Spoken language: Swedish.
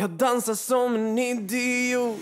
Jag dansar som en idiot.